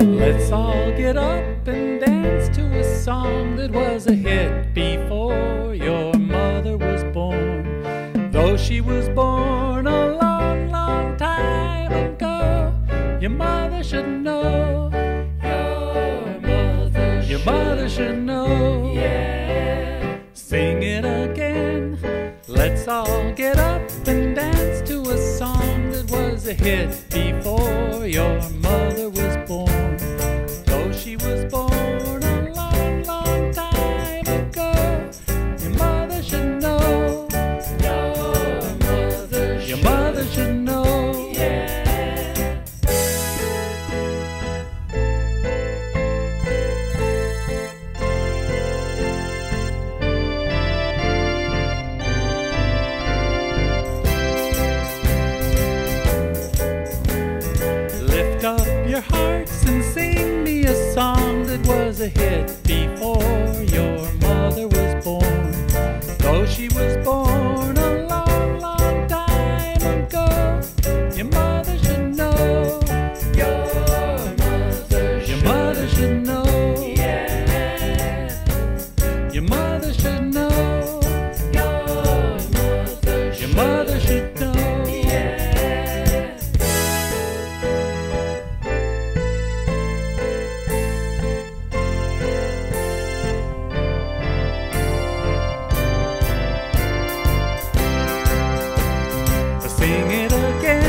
Let's all get up and dance to a song that was a hit before your mother was born. Though she was born a long, long time ago, your mother should know. Your mother, should know. Yeah. Sing it again. Let's all get up and dance to a song that was a hit before your a hit before your mother was born. Though she was born a long, long time ago, your mother should know. Your mother, your mother should know. Yeah. Your mother should know. Sing it again.